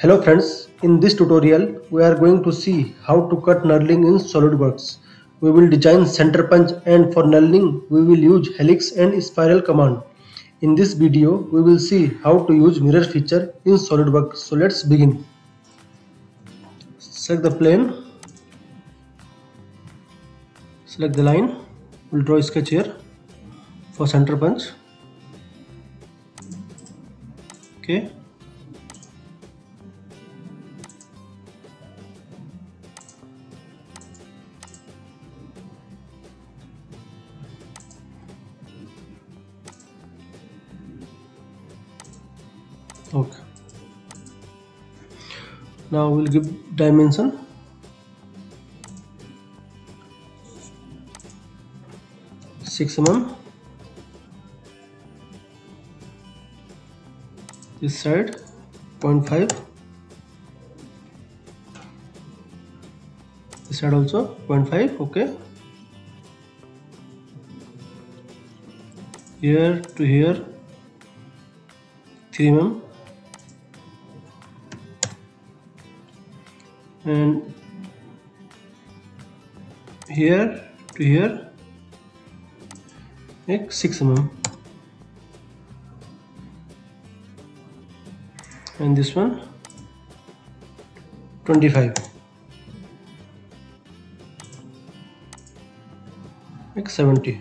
Hello friends, in this tutorial we are going to see how to cut knurling in SolidWorks. We will design center punch and for knurling we will use helix and spiral command. In this video we will see how to use mirror feature in SolidWorks. So let's begin. Select the plane, select the line, we'll draw a sketch here for center punch. Okay. Okay. Now we'll give dimension. Six mm. This side 0.5 this side also 0.5 okay. Here to here 3 mm and here to here. Make 6 mm. And this one 25 make 70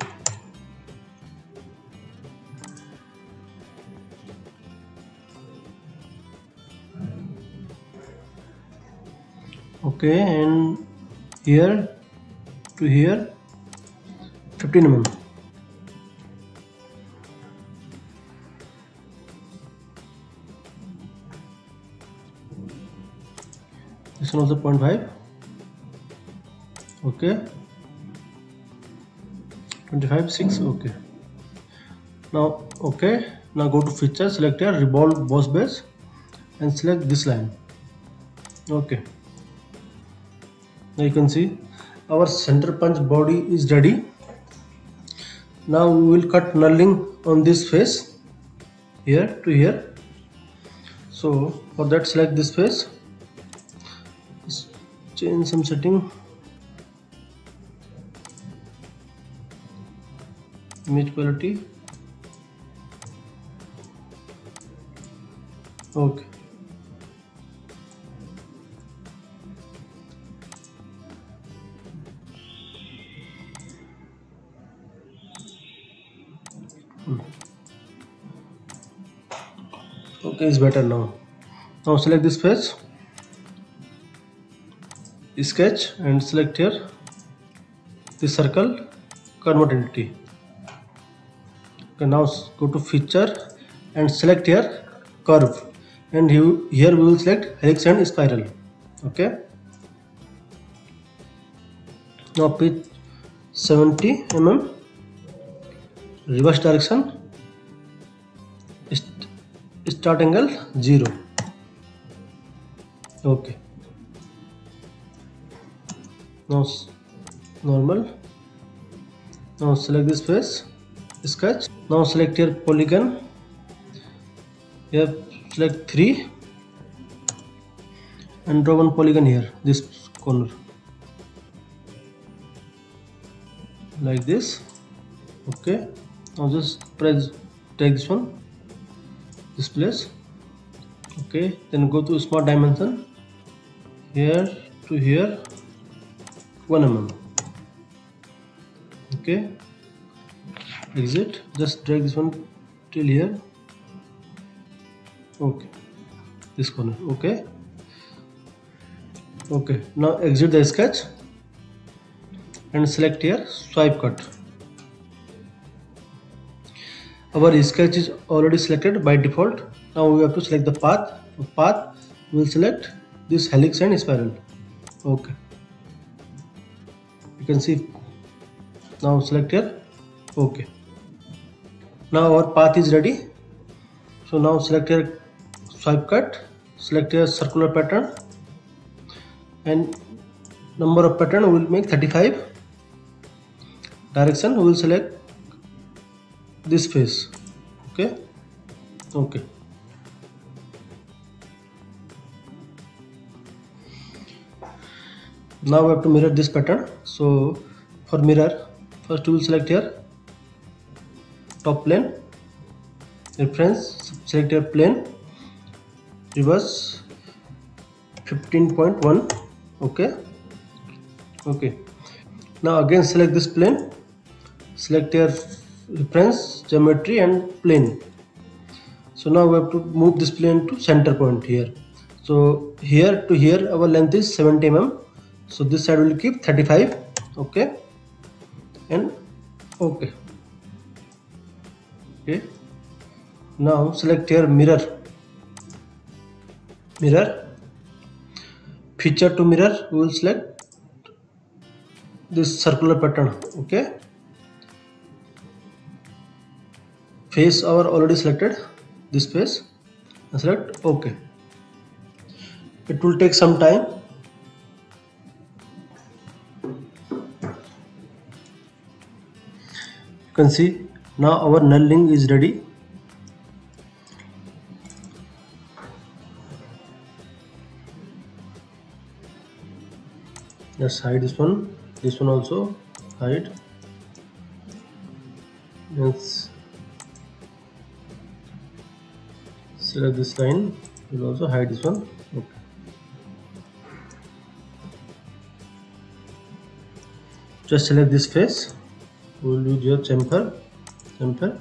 okay and here to here 15 mm this one also 0.5 okay. 25 6 okay. Now okay now go to feature select here revolve boss base and select this line. Okay now you can see our center punch body is ready. Now we will cut knurling on this face here to here. So for that select this face. Change some setting. Image quality. Okay okay it's better now. Now select this face sketch and select here. This circle convert entity. Okay now go to feature and select here curve. And here we will select helix and spiral. Okay. Now pitch 70 mm reverse direction start angle zero okay normal now select this face sketch now select your polygon select three and draw one polygon here this corner like this okay now just press take one this place. Okay then go to smart dimension. Here to here. 1 mm. Okay. Exit. Just drag this one till here. Okay. This corner. Okay. Okay. Now exit the sketch and select here swipe cut our sketch is already selected by default. Now we have to select the path. Path we will select this helix and spiral. Okay. You can see. Now select here. Okay. Now our path is ready. So now select here swipe cut. Select here circular pattern. And number of pattern will make 35 direction we will select this face okay? Okay. Now we have to mirror this pattern so for mirror first we will select here top plane reference select your plane reverse 15.1 okay? Okay. Now again select this plane select your reference geometry and plane. So now we have to move this plane to center point here. So here to here our length is 70 mm. So this side will keep 35 okay? And okay. Okay. Now select here mirror. Mirror. Feature to mirror we will select this circular pattern okay face our already selected. This face and select ok it will take some time. You can see now our knurling is ready. Just hide this one. This one also hide. Let's select this line will also hide this one. Okay. Just select this face. We will use your chamfer. Chamfer.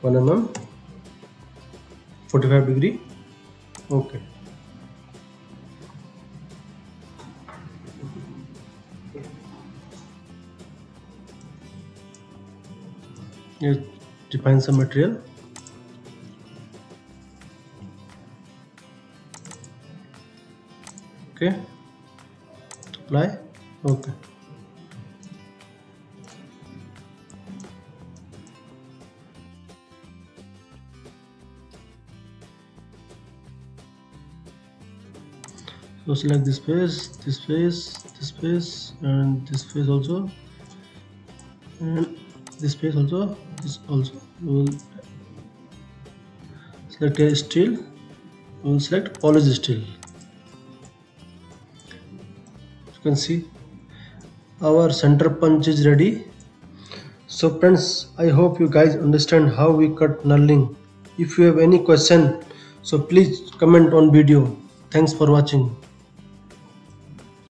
1 mm. 45 degree. Okay. Let's define some material. Okay. Apply. Okay. So select this face, this face, this face, and this face also, and this face also this also we will select a steel we will select polished steel can see our center punch is ready. So friends i hope you guys understand how we cut knurling. If you have any question so please comment on video. Thanks for watching